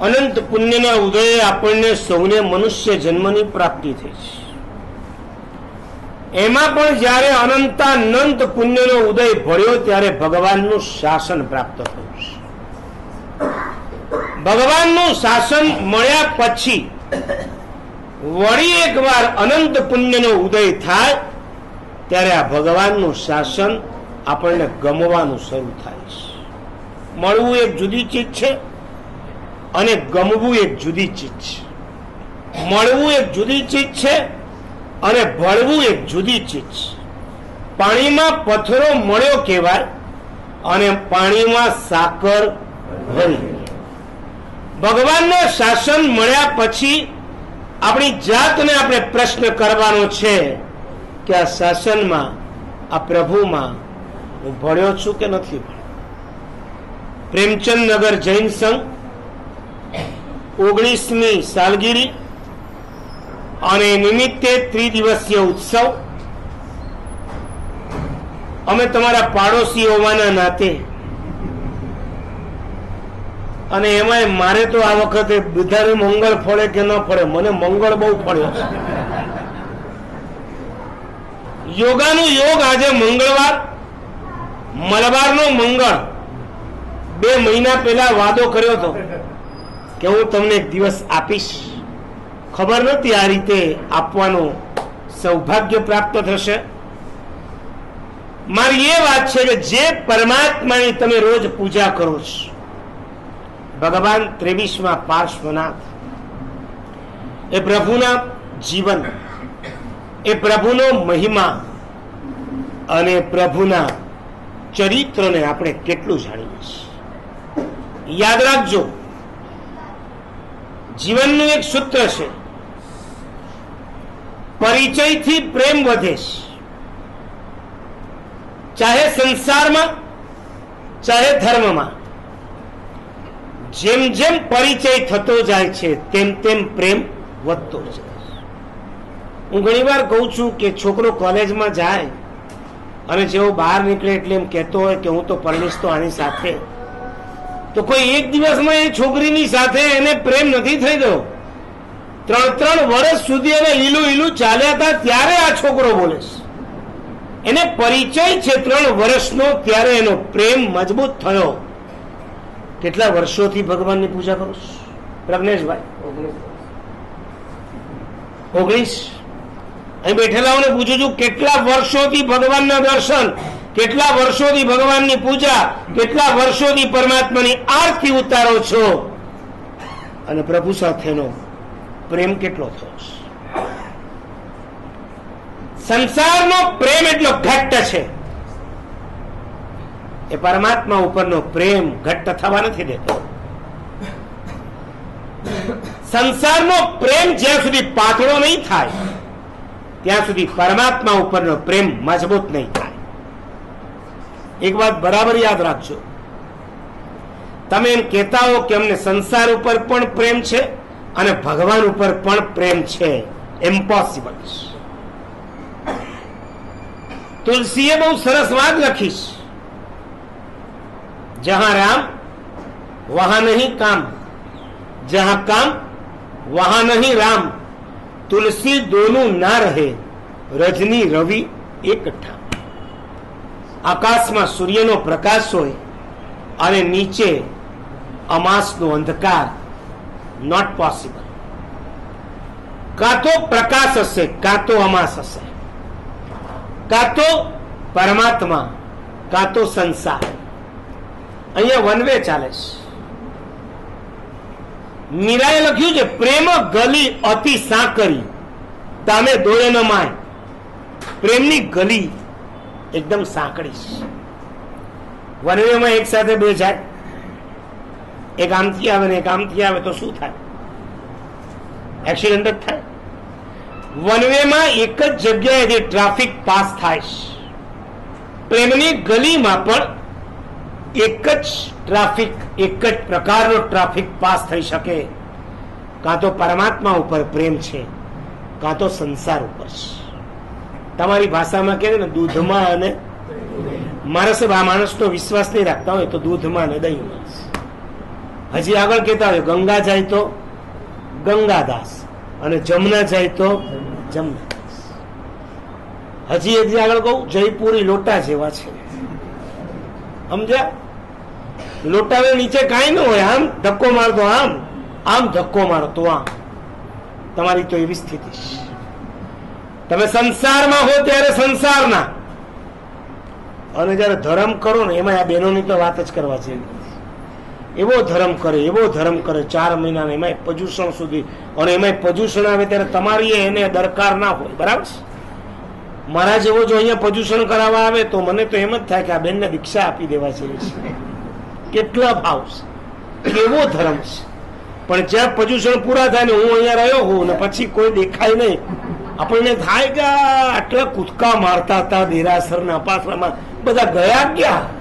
અનંત પુણ્યના ઉદયે આપણને સૌને મનુષ્ય જન્મની પ્રાપ્તિ થઈ છે. એમાં પણ જ્યારે અનંતાનંત પુણ્યનો ઉદય ભળ્યો ત્યારે ભગવાનનું શાસન પ્રાપ્ત થયું છે. ભગવાનનું શાસન મળ્યા પછી વળી એકવાર અનંત પુણ્યનો ઉદય થાય, ત્યારે આ ભગવાનનું શાસન આપણને ગમવાનું શરૂ થાય છે. મળવું એક જુદી ચીજ છે અને ગમવું એક જુદી ચીજ છે. મળવું એક જુદી ચીજ છે અને ભળવું એક જુદી ચીજ છે. પાણીમાં પથ્થરો મળ્યો કહેવાય અને પાણીમાં સાકર ભરી. ભગવાનને શાસન મળ્યા પછી આપણી જાતને આપણે પ્રશ્ન કરવાનો છે કે આ શાસનમાં, આ પ્રભુમાં હું ભણ્યો છું કે નથી પ્રેમચંદ નગર જૈન સંઘ, ઓગણીસમી સાલગીરી અને નિમિત્તે ત્રિદિવસીય ઉત્સવ. અમે તમારા પાડોશી હોવાના નાતે અને એમાંય મારે તો આ વખતે બધાને મંગળ ફળે કે ન ફળે, મને મંગળ બહુ ફળ્યો. છે યોગાનું યોગ આજે મંગળવાર મલબારનો મંગળ. બે મહિના પહેલા વાદો કર્યો હતો કે હું તમને એક દિવસ આપીશ. ખબર નથી આ રીતે આપવાનું સૌભાગ્ય પ્રાપ્ત થશે. મારી એ વાત છે કે જે પરમાત્માની તમે રોજ પૂજા કરો છો, ભગવાન ત્રેવીસમાં પાર્શ્વનાથ. એ પ્રભુના જીવન, એ પ્રભુનો મહિમા અને પ્રભુના ચરિત્રને આપણે કેટલું જાણીએ છીએ? યાદ રાખજો, જીવનનું એક સૂત્ર છે, પરિચયથી પ્રેમ વધે છે. ચાહે સંસારમાં, ચાહે ધર્મમાં, જેમ જેમ પરિચય થતો જાય છે, તેમ તેમ પ્રેમ વધતો જાય હું ઘણી વાર કહું છું કે છોકરો કોલેજમાં જાય અને જેવો બહાર નીકળે એટલે એમ કહેતો હોય કે હું તો પરણીશ તો આની સાથે. તો કોઈ એક દિવસમાં એ છોકરીની સાથે એને પ્રેમ નથી થઈ ગયો. ત્રણ ત્રણ વર્ષ સુધી એને લીલું લીલું ચાલ્યા હતા ત્યારે આ છોકરો બોલે એને પરિચય છે ત્રણ વર્ષનો ત્યારે એનો પ્રેમ મજબૂત થયો. કેટલા વર્ષોથી ભગવાનની પૂજા કરો છો? પ્રજ્ઞેશભાઈ. ઓગણીસ? અહીં બેઠેલાઓને પૂછું છું, કેટલા વર્ષોથી ભગવાનના દર્શન, કેટલા વર્ષોથી ભગવાનની પૂજા, કેટલા વર્ષોથી પરમાત્માની આરતી ઉતારો છો? અને પ્રભુ સાથેનો પ્રેમ કેટલો થયો સંસારનો પ્રેમ એટલો ઘટ્ટ છે. એ પરમાત્મા ઉપરનો પ્રેમ ઘટ્ટ થવા નથી દેતો. સંસારનો પ્રેમ જ્યાં સુધી પાતળો નહીં થાય ત્યાં સુધી પરમાત્મા ઉપરનો પ્રેમ મજબૂત નહીં થાય. એક વાત બરાબર યાદ રાખજો. તમે એમ કહેતા હો કે અમને સંસાર ઉપર પણ પ્રેમ છે અને ભગવાન ઉપર પણ પ્રેમ છે. ઇમ્પોસિબલ તુલસીએ બહુ સરસ વાત લખી જહા રામ, વહા નહીં કામ. જહા કામ, વહા નહીં રામ. તુલસી દોનું ના રહે. રજની રવિ એકઠા આકાશમાં સૂર્યનો પ્રકાશ હોય અને નીચે અમાસનો અંધકાર. નોટ પોસિબલ કાં તો પ્રકાશ હશે, કાં તો અમાસ હશે. કાં તો પરમાત્મા, કાં તો સંસાર. અહીંયા વનવે ચાલે છે. મીરાએ લખ્યું છે, પ્રેમ ગલી અતિ સાંકરી તામે દોડે ન માય. પ્રેમની ગલી એકદમ સાંકડી વનવેમાં એક સાથે બે જાય. એક આમથી આવે ને એક આમથી આવે તો શું થાય? એક્સિડન્ટ જ થાય. વનવેમાં એક જ જગ્યાએથી ટ્રાફિક પાસ થાય પ્રેમની ગલીમાં પણ એક જ ટ્રાફિક, એક જ પ્રકારનો ટ્રાફિક પાસ થઈ શકે. કાં તો પરમાત્મા ઉપર પ્રેમ છે, કાં તો સંસાર ઉપર છે. તમારી ભાષામાં કહે ને, દૂધમાં અને માણસ આ માણસનો વિશ્વાસ નહીં રાખતા હોય તો દૂધમાં અને દહીંમાં હજી આગળ કહેતા હોય, ગંગા જાય તો ગંગાદાસ અને જમના જાય તો જમનાદાસ. હજી હજી આગળ કહું, જયપુરી લોટા જેવા છે. સમજ્યા? લોટાને નીચે કાંઈ ન હોય આમ? ધક્કો મારતો આમ? આમ ધક્કો મારતો આમ. તમારી તો એવી સ્થિતિ તમે સંસારમાં હો ત્યારે સંસારના. અને જયારે ધર્મ કરો ને એમાં આ બહેનોની તો વાત જ કરવા જેવી એવો ધર્મ કરે, એવો ધર્મ કરે, ચાર મહિના એમાં પજુષણ સુધી, અને એમાં પજુષણ આવે ત્યારે તમારી એને દરકાર ના હોય, બરાબર છે? મારા જેવો જો અહીંયા પ્રદૂષણ કરાવવા આવે તો મને તો એમ જ થાય કે આ બેનને ભિક્ષા આપી દેવા જેવી છે. કેટલા ભાવ છે. કેવો ધર્મ છે. પણ જ્યાં પ્રદૂષણ પૂરા થાય ને હું અહીંયા રહ્યો હોઉં ને પછી કોઈ દેખાય નહીં. આપણને થાય કે આટલા કૂદકા મારતા હતા, દેરાસરના પાસરામાં બધા ગયા ક્યાં?